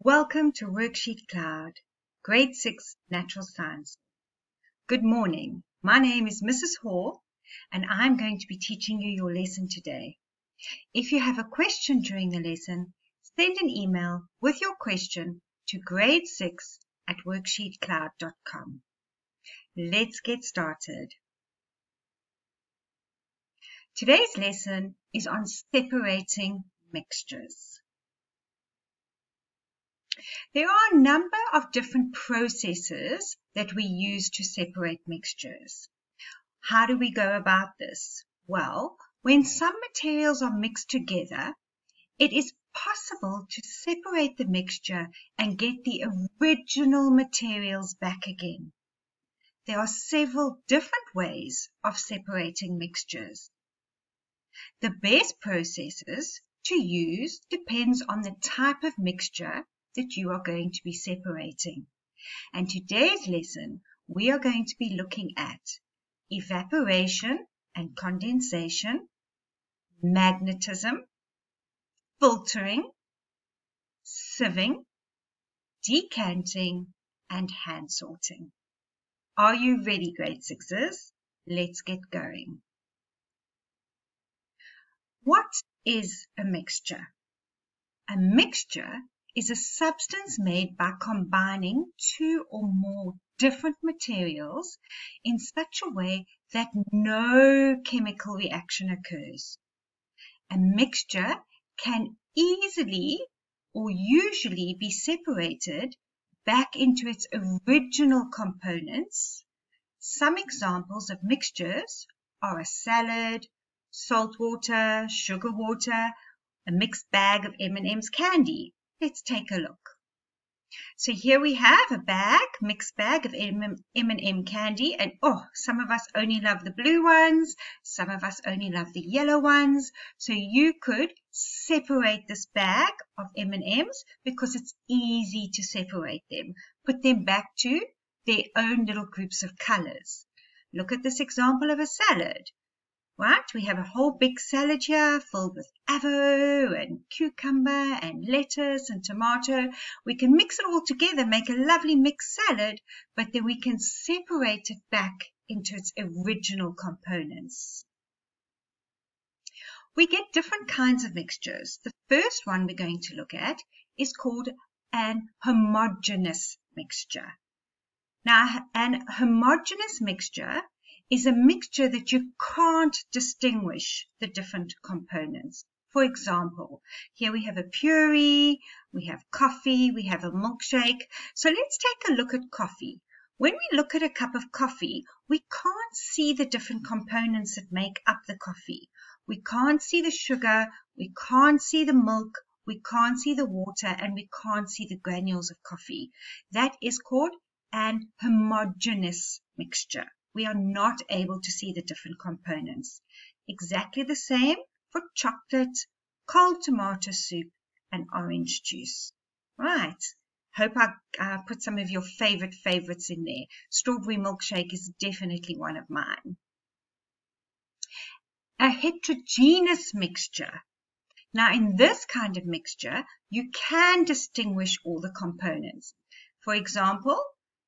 Welcome to WorksheetCloud, Grade 6 Natural Science. Good morning. My name is Mrs. Hall and I'm going to be teaching you your lesson today. If you have a question during the lesson, send an email with your question to grade6 at worksheetcloud.com. Let's get started. Today's lesson is on separating mixtures. There are a number of different processes that we use to separate mixtures. How do we go about this? Well, when some materials are mixed together, it is possible to separate the mixture and get the original materials back again. There are several different ways of separating mixtures. The best processes to use depends on the type of mixture that you are going to be separating. And today's lesson, we are going to be looking at evaporation and condensation, magnetism, filtering, sieving, decanting, and hand sorting. Are you ready, grade sixes? Let's get going. What is a mixture? A mixture is a substance made by combining two or more different materials in such a way that no chemical reaction occurs. A mixture can easily or usually be separated back into its original components. Some examples of mixtures are a salad, salt water, sugar water, a mixed bag of M&M's candy, Let's take a look. So here we have a bag, mixed bag of M&M candy. And oh, some of us only love the blue ones. Some of us only love the yellow ones. So you could separate this bag of M&Ms because it's easy to separate them. Put them back to their own little groups of colors. Look at this example of a salad right? We have a whole big salad here filled with avo and cucumber and lettuce and tomato. We can mix it all together, make a lovely mixed salad, but then we can separate it back into its original components. We get different kinds of mixtures. The first one we're going to look at is called an homogeneous mixture. Now, an homogeneous mixture is a mixture that you can't distinguish the different components. For example, here we have a puree, we have coffee, we have a milkshake. So let's take a look at coffee. When we look at a cup of coffee, we can't see the different components that make up the coffee. We can't see the sugar, we can't see the milk, we can't see the water, and we can't see the granules of coffee. That is called an homogeneous mixture we are not able to see the different components. Exactly the same for chocolate, cold tomato soup, and orange juice. Right. Hope I uh, put some of your favorite favorites in there. Strawberry milkshake is definitely one of mine. A heterogeneous mixture. Now, in this kind of mixture, you can distinguish all the components. For example,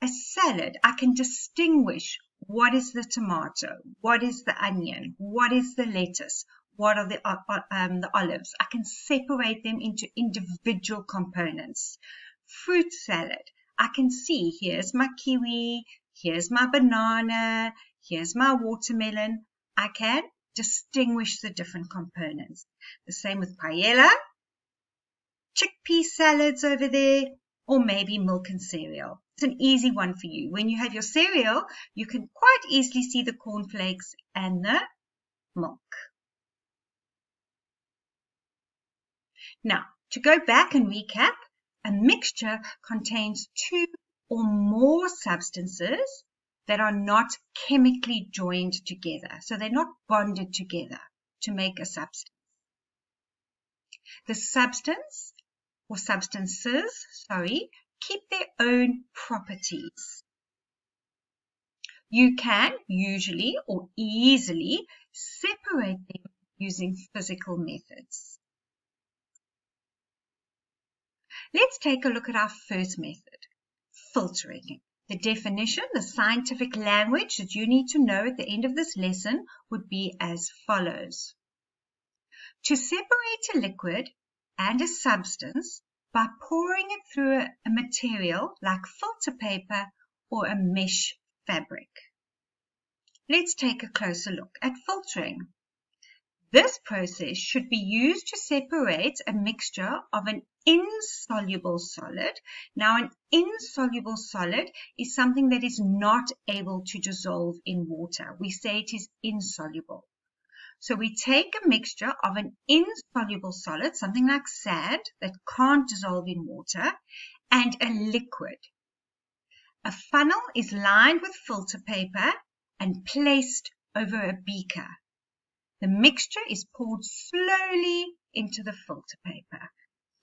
a salad, I can distinguish what is the tomato? What is the onion? What is the lettuce? What are the, uh, uh, um, the olives? I can separate them into individual components. Fruit salad. I can see here's my kiwi, here's my banana, here's my watermelon. I can distinguish the different components. The same with paella, chickpea salads over there, or maybe milk and cereal. It's an easy one for you. When you have your cereal, you can quite easily see the cornflakes and the milk. Now, to go back and recap, a mixture contains two or more substances that are not chemically joined together. So they're not bonded together to make a substance. The substance or substances, sorry, keep their own properties. You can usually or easily separate them using physical methods. Let's take a look at our first method, filtering. The definition, the scientific language that you need to know at the end of this lesson would be as follows. To separate a liquid and a substance by pouring it through a, material like filter paper or a mesh fabric. Let's take a closer look at filtering. This process should be used to separate a mixture of an insoluble solid. Now, an insoluble solid is something that is not able to dissolve in water. We say it is insoluble. So we take a mixture of an insoluble solid, something like sand that can't dissolve in water, and a liquid. A funnel is lined with filter paper and placed over a beaker. The mixture is poured slowly into the filter paper.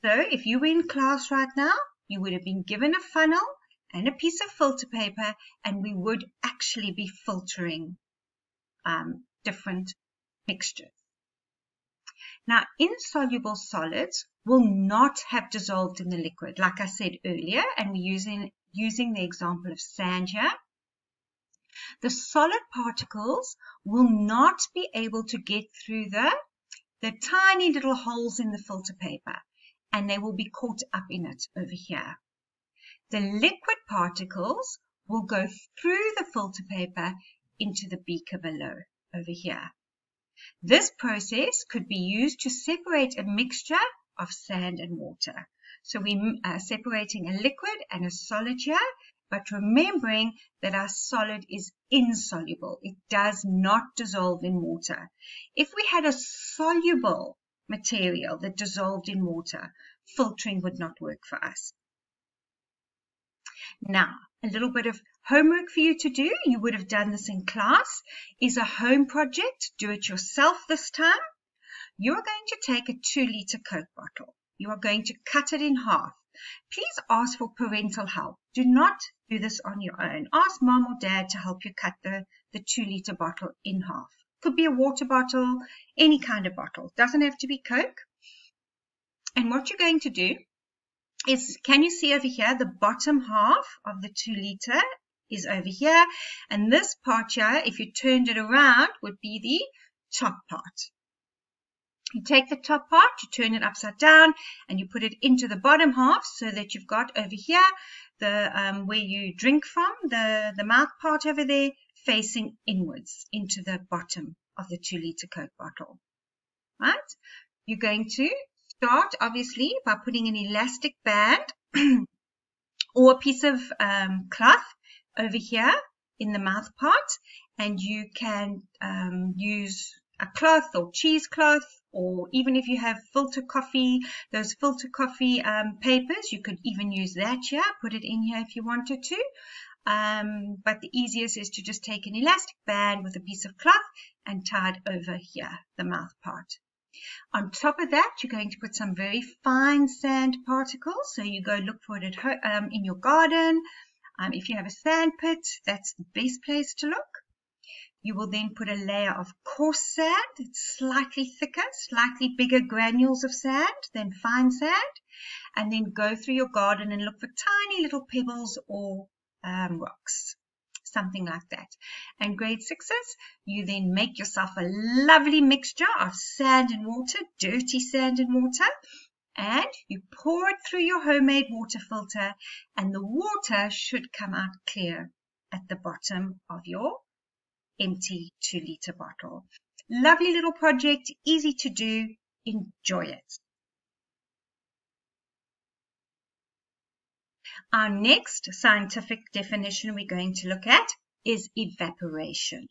So if you were in class right now, you would have been given a funnel and a piece of filter paper, and we would actually be filtering um, different mixtures. Now, insoluble solids will not have dissolved in the liquid, like I said earlier, and we're using, using the example of sand here. The solid particles will not be able to get through the, the tiny little holes in the filter paper and they will be caught up in it over here. The liquid particles will go through the filter paper into the beaker below over here. This process could be used to separate a mixture of sand and water. So we're uh, separating a liquid and a solid here but remembering that our solid is insoluble. It does not dissolve in water. If we had a soluble material that dissolved in water, filtering would not work for us. Now, a little bit of homework for you to do. You would have done this in class. Is a home project. Do it yourself this time. You're going to take a two litre Coke bottle. You are going to cut it in half. Please ask for parental help. Do not do this on your own. Ask mom or dad to help you cut the, the two litre bottle in half. Could be a water bottle, any kind of bottle. Doesn't have to be Coke. And what you're going to do is, can you see over here, the bottom half of the two litre is over here. And this part here, if you turned it around, would be the top part. You take the top part, you turn it upside down, and you put it into the bottom half so that you've got over here the um, where you drink from, the, the mouth part over there, facing inwards into the bottom of the two liter Coke bottle. Right? You're going to start, obviously, by putting an elastic band or a piece of um, cloth over here in the mouth part, and you can um, use a cloth or cheesecloth or even if you have filter coffee, those filter coffee um, papers, you could even use that here, put it in here if you wanted to. Um, but the easiest is to just take an elastic band with a piece of cloth and tie it over here, the mouth part. On top of that, you're going to put some very fine sand particles. So you go look for it at um, in your garden. Um, if you have a sand pit, that's the best place to look. You will then put a layer of coarse sand. It's slightly thicker, slightly bigger granules of sand than fine sand. And then go through your garden and look for tiny little pebbles or um, rocks. Something like that. And grade sixes, you then make yourself a lovely mixture of sand and water, dirty sand and water, and you pour it through your homemade water filter and the water should come out clear at the bottom of your empty two litre bottle. Lovely little project, easy to do, enjoy it. Our next scientific definition we're going to look at is evaporation.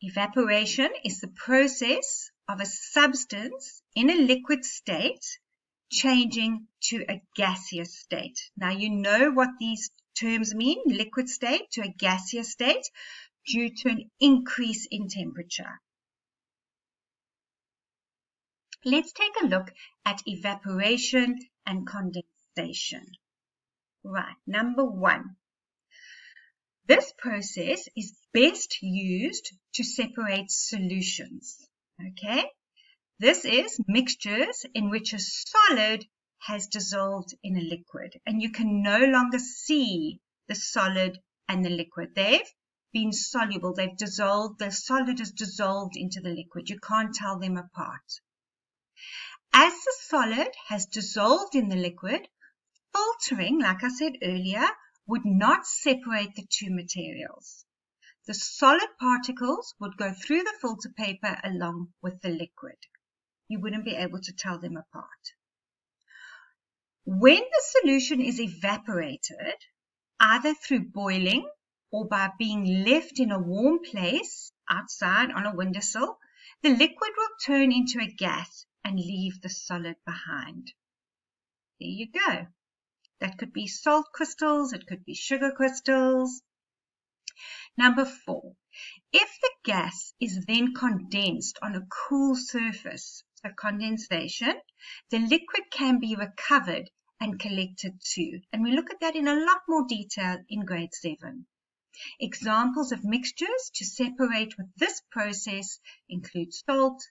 Evaporation is the process of a substance in a liquid state changing to a gaseous state. Now you know what these terms mean liquid state to a gaseous state due to an increase in temperature. Let's take a look at evaporation and condensation. Right, number one. This process is best used to separate solutions. Okay, this is mixtures in which a solid has dissolved in a liquid and you can no longer see the solid and the liquid. They've been soluble, they've dissolved, the solid is dissolved into the liquid. You can't tell them apart. As the solid has dissolved in the liquid, filtering, like I said earlier, would not separate the two materials. The solid particles would go through the filter paper along with the liquid. You wouldn't be able to tell them apart. When the solution is evaporated, either through boiling or by being left in a warm place outside on a windowsill, the liquid will turn into a gas and leave the solid behind. There you go. That could be salt crystals, it could be sugar crystals. Number four, if the gas is then condensed on a cool surface, so condensation, the liquid can be recovered and collected too. And we look at that in a lot more detail in grade 7. Examples of mixtures to separate with this process include salt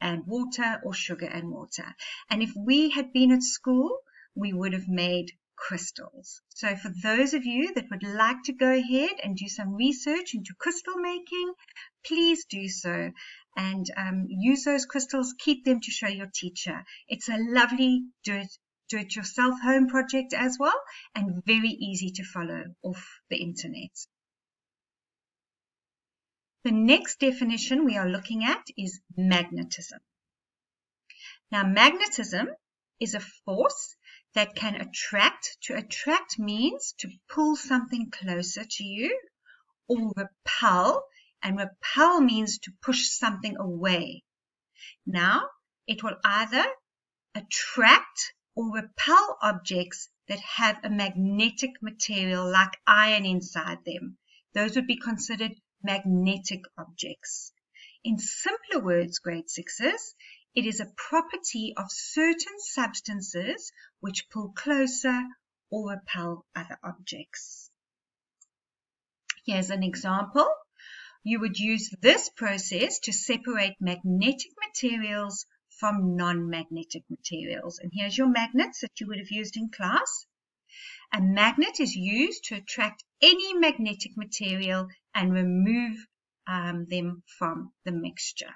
and water or sugar and water. And if we had been at school, we would have made crystals. So for those of you that would like to go ahead and do some research into crystal making, please do so and um, use those crystals, keep them to show your teacher. It's a lovely do it do it yourself home project as well and very easy to follow off the internet. The next definition we are looking at is magnetism. Now magnetism is a force that can attract. To attract means to pull something closer to you or repel and repel means to push something away. Now it will either attract or repel objects that have a magnetic material like iron inside them. Those would be considered magnetic objects. In simpler words, grade sixes, it is a property of certain substances which pull closer or repel other objects. Here's an example. You would use this process to separate magnetic materials from non-magnetic materials. And here's your magnets that you would have used in class. A magnet is used to attract any magnetic material and remove um, them from the mixture.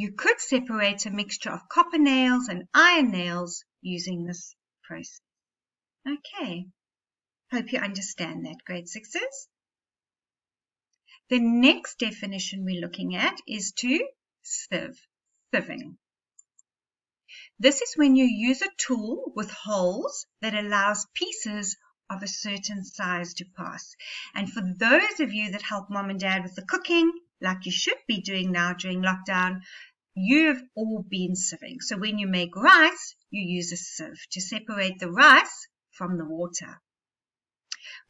You could separate a mixture of copper nails and iron nails using this process. Okay, hope you understand that, grade sixes. The next definition we're looking at is to sieve, sieving. This is when you use a tool with holes that allows pieces of a certain size to pass. And for those of you that help mom and dad with the cooking, like you should be doing now during lockdown, you've all been sieving. So when you make rice, you use a sieve to separate the rice from the water.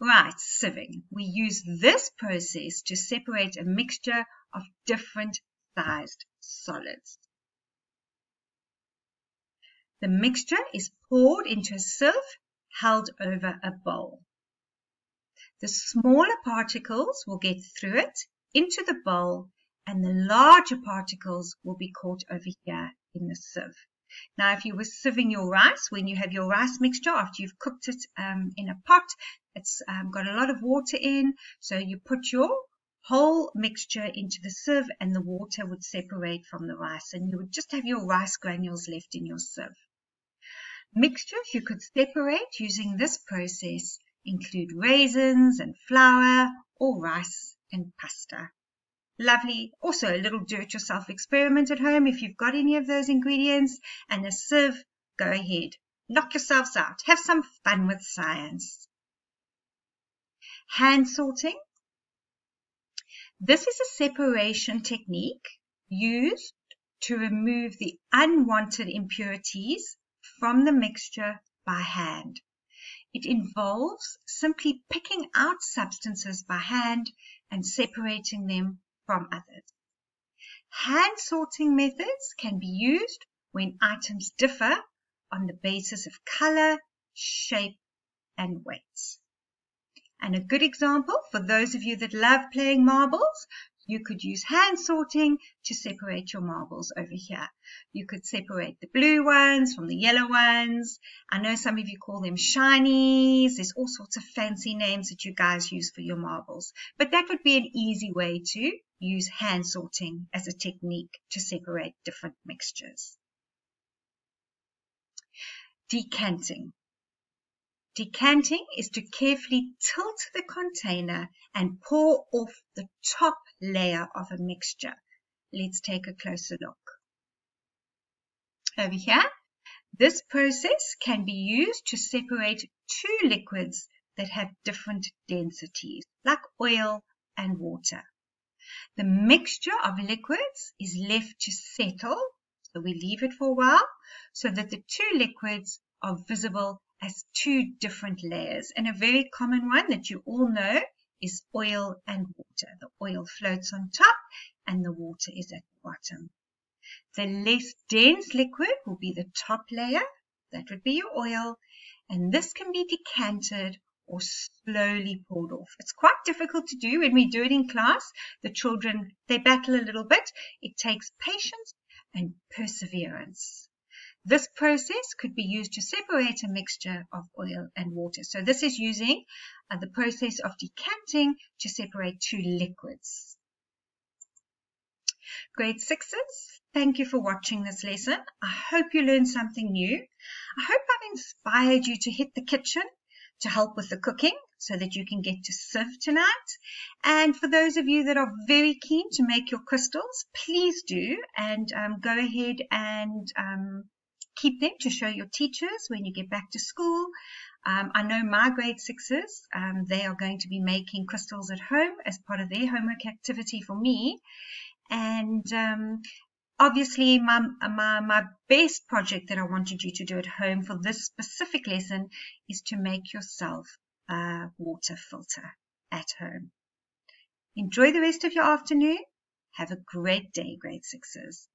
Right, sieving. We use this process to separate a mixture of different sized solids. The mixture is poured into a sieve held over a bowl. The smaller particles will get through it into the bowl and the larger particles will be caught over here in the sieve. Now, if you were sieving your rice, when you have your rice mixture after you've cooked it um, in a pot, it's um, got a lot of water in, so you put your whole mixture into the sieve and the water would separate from the rice and you would just have your rice granules left in your sieve. Mixtures you could separate using this process include raisins and flour or rice and pasta. Lovely. Also a little do-it-yourself experiment at home if you've got any of those ingredients and a sieve, go ahead. Knock yourselves out. Have some fun with science. Hand sorting this is a separation technique used to remove the unwanted impurities from the mixture by hand. It involves simply picking out substances by hand and separating them from others. Hand sorting methods can be used when items differ on the basis of color, shape, and weight. And a good example for those of you that love playing marbles, You could use hand sorting to separate your marbles over here. You could separate the blue ones from the yellow ones. I know some of you call them shinies. There's all sorts of fancy names that you guys use for your marbles. But that would be an easy way to use hand sorting as a technique to separate different mixtures. Decanting. Decanting is to carefully tilt the container and pour off the top layer of a mixture. Let's take a closer look. Over here, this process can be used to separate two liquids that have different densities, like oil and water. The mixture of liquids is left to settle, so we leave it for a while, so that the two liquids are visible as two different layers. And a very common one that you all know is oil and water. The oil floats on top and the water is at the bottom. The less dense liquid will be the top layer. That would be your oil. And this can be decanted or slowly poured off. It's quite difficult to do when we do it in class. The children, they battle a little bit. It takes patience and perseverance. This process could be used to separate a mixture of oil and water. So this is using uh, the process of decanting to separate two liquids. Grade sixes, thank you for watching this lesson. I hope you learned something new. I hope I've inspired you to hit the kitchen to help with the cooking so that you can get to sieve tonight. And for those of you that are very keen to make your crystals, please do and um, go ahead and um, keep them to show your teachers when you get back to school. Um, I know my grade sixes, um, they are going to be making crystals at home as part of their homework activity for me. And um, obviously, my, my, my best project that I wanted you to do at home for this specific lesson is to make yourself a water filter at home. Enjoy the rest of your afternoon. Have a great day, grade sixes.